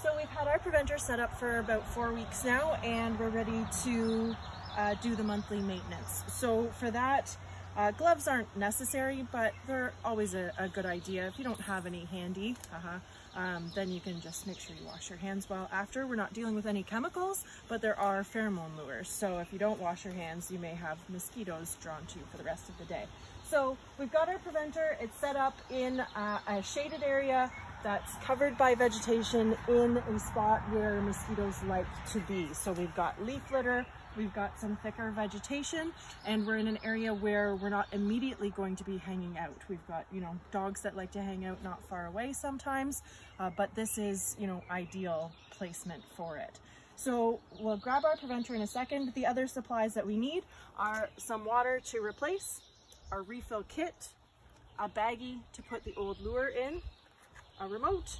So we've had our preventer set up for about four weeks now and we're ready to uh, do the monthly maintenance. So for that, uh, gloves aren't necessary, but they're always a, a, good idea. If you don't have any handy, uh -huh, um, then you can just make sure you wash your hands well after. We're not dealing with any chemicals, but there are pheromone lures. So if you don't wash your hands, you may have mosquitoes drawn to you for the rest of the day. So we've got our preventer. It's set up in uh, a shaded area that's covered by vegetation in a spot where mosquitoes like to be. So we've got leaf litter, we've got some thicker vegetation, and we're in an area where we're not immediately going to be hanging out. We've got, you know, dogs that like to hang out not far away sometimes, uh, but this is, you know, ideal placement for it. So we'll grab our preventer in a second. The other supplies that we need are some water to replace, our refill kit, a baggie to put the old lure in, a remote,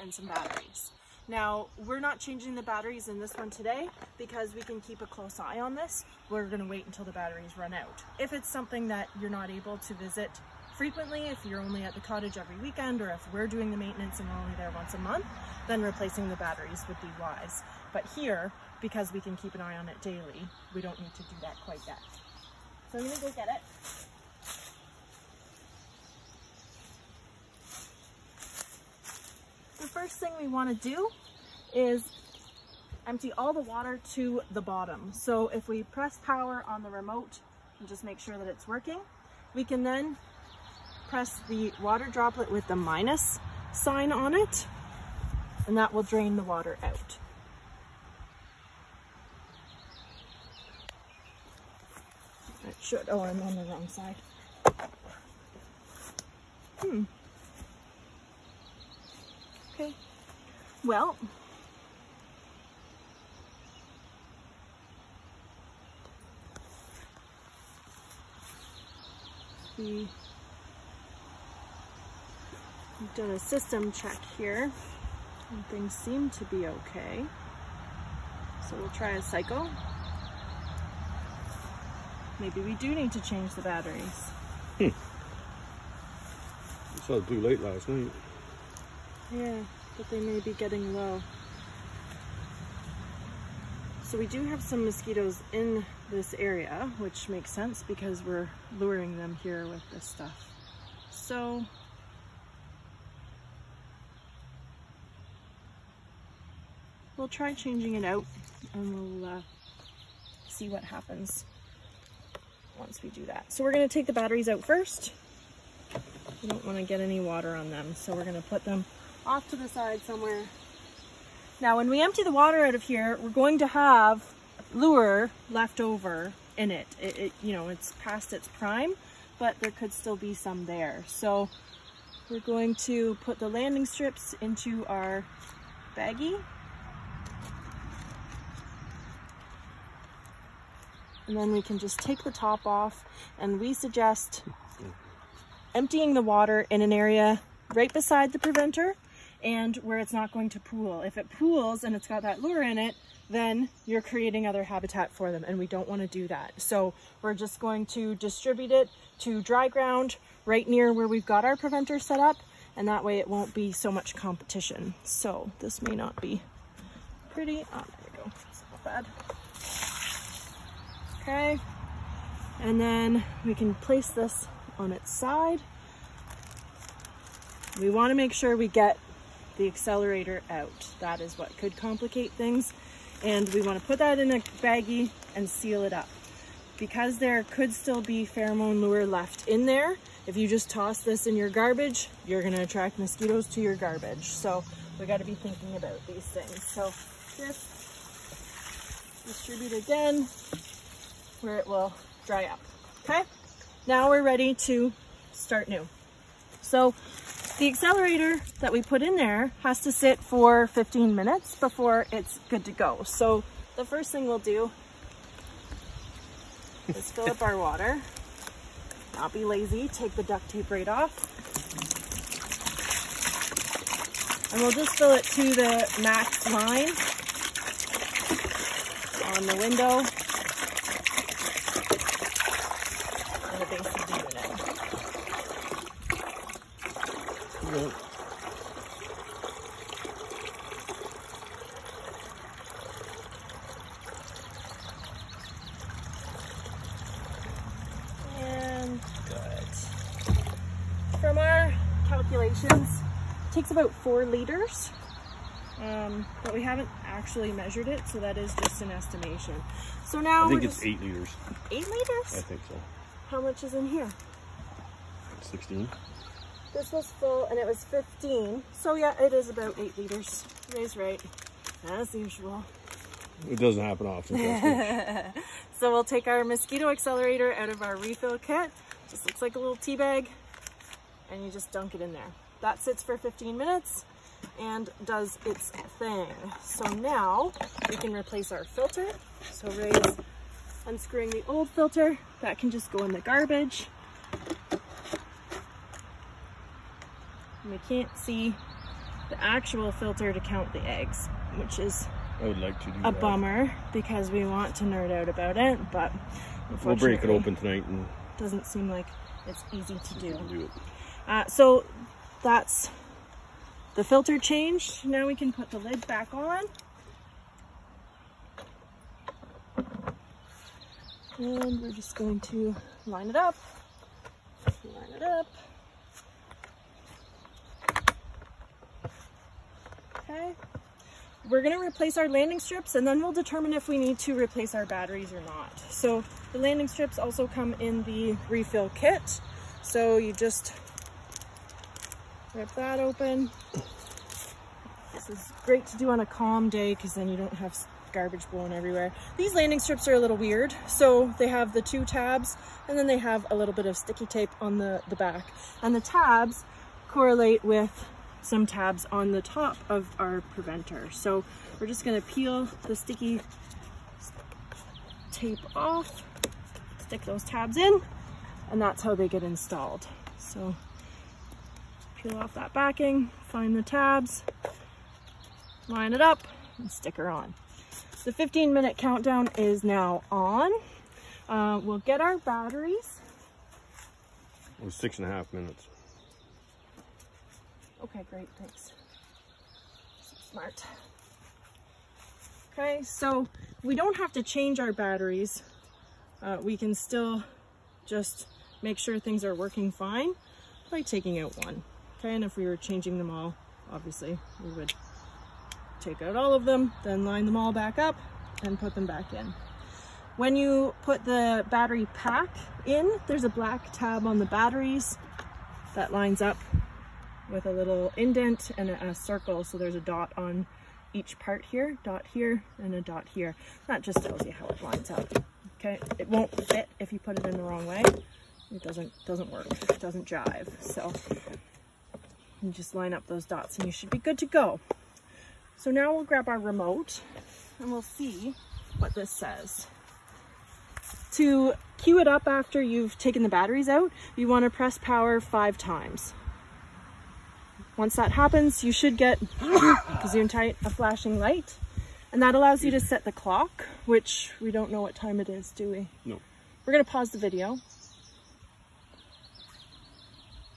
and some batteries. Now, we're not changing the batteries in this one today because we can keep a close eye on this. We're gonna wait until the batteries run out. If it's something that you're not able to visit frequently, if you're only at the cottage every weekend, or if we're doing the maintenance and we're only there once a month, then replacing the batteries would be wise. But here, because we can keep an eye on it daily, we don't need to do that quite yet. So I'm gonna go get it. The first thing we want to do is empty all the water to the bottom. So if we press power on the remote and just make sure that it's working, we can then press the water droplet with the minus sign on it and that will drain the water out. It should, oh I'm on the wrong side. Hmm. Okay. Well, we have done a system check here and things seem to be okay. So we'll try a cycle. Maybe we do need to change the batteries. Hmm. I saw the blue light last night. Yeah, but they may be getting low. So we do have some mosquitoes in this area, which makes sense because we're luring them here with this stuff. So we'll try changing it out and we'll uh, see what happens once we do that. So we're gonna take the batteries out first. We don't wanna get any water on them, so we're gonna put them off to the side somewhere. Now when we empty the water out of here, we're going to have lure left over in it. It, it. You know, it's past its prime, but there could still be some there. So we're going to put the landing strips into our baggie. And then we can just take the top off and we suggest emptying the water in an area right beside the preventer and where it's not going to pool. If it pools and it's got that lure in it, then you're creating other habitat for them and we don't want to do that. So we're just going to distribute it to dry ground right near where we've got our preventer set up and that way it won't be so much competition. So this may not be pretty. Oh, there we go. It's not bad. Okay. And then we can place this on its side. We want to make sure we get the accelerator out. That is what could complicate things. And we want to put that in a baggie and seal it up. Because there could still be pheromone lure left in there, if you just toss this in your garbage, you're going to attract mosquitoes to your garbage. So we got to be thinking about these things. So this distribute again where it will dry up. Okay, now we're ready to start new. So the accelerator that we put in there has to sit for 15 minutes before it's good to go. So the first thing we'll do is fill up our water. Not be lazy, take the duct tape right off. And we'll just fill it to the max line on the window and the base of the unit. and good from our calculations takes about four liters um, but we haven't actually measured it, so that is just an estimation. So now I think it's eight liters. Eight liters? I think so. How much is in here? 16. This was full and it was 15. So yeah, it is about eight liters. Ray's right, as usual. It doesn't happen often. So we'll take our mosquito accelerator out of our refill kit. Just looks like a little tea bag and you just dunk it in there. That sits for 15 minutes and does its thing. So now we can replace our filter. So Ray's unscrewing the old filter. That can just go in the garbage. And we can't see the actual filter to count the eggs, which is I would like to do a that. bummer because we want to nerd out about it, but We'll break it open tonight and Doesn't seem like it's easy to do. do. Uh, so that's the filter changed. Now we can put the lid back on. And we're just going to line it up. Line it up. Okay. We're going to replace our landing strips and then we'll determine if we need to replace our batteries or not. So the landing strips also come in the refill kit. So you just rip that open. This is great to do on a calm day because then you don't have garbage blowing everywhere. These landing strips are a little weird. So they have the two tabs and then they have a little bit of sticky tape on the, the back. And the tabs correlate with some tabs on the top of our preventer. So we're just gonna peel the sticky tape off, stick those tabs in, and that's how they get installed. So peel off that backing, find the tabs, line it up, and stick her on. The 15 minute countdown is now on. Uh, we'll get our batteries. Six and a half minutes. Okay, great, thanks. So smart. Okay, so we don't have to change our batteries. Uh, we can still just make sure things are working fine by taking out one. Okay, and if we were changing them all, obviously we would take out all of them, then line them all back up and put them back in. When you put the battery pack in, there's a black tab on the batteries that lines up with a little indent and a, a circle. So there's a dot on each part here, dot here, and a dot here. That just tells you how it lines up. Okay, it won't fit if you put it in the wrong way. It doesn't doesn't work. It doesn't jive. So you just line up those dots and you should be good to go. So now we'll grab our remote and we'll see what this says. To cue it up after you've taken the batteries out, you want to press power five times. Once that happens, you should get zoom tight a flashing light. And that allows you to set the clock, which we don't know what time it is, do we? No. We're gonna pause the video